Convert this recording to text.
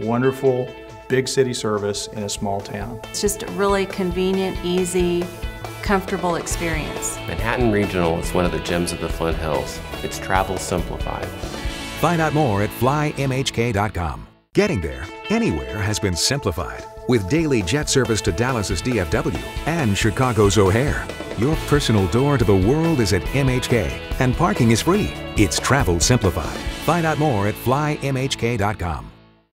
wonderful big city service in a small town. It's just a really convenient, easy, comfortable experience. Manhattan Regional is one of the gems of the Flint Hills. It's travel simplified. Find out more at flymhk.com. Getting there, anywhere, has been simplified with daily jet service to Dallas's DFW and Chicago's O'Hare. Your personal door to the world is at MHK, and parking is free. It's travel simplified. Find out more at flymhk.com.